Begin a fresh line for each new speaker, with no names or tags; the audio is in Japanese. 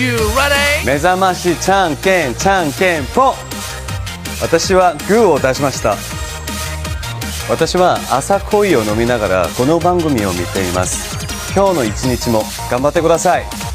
You ready?
目覚ましじゃんけんじゃんけんぽん私はグーを出しました。私は朝コ恋を飲みながらこの番組を見ています。今日の一日も頑張ってください。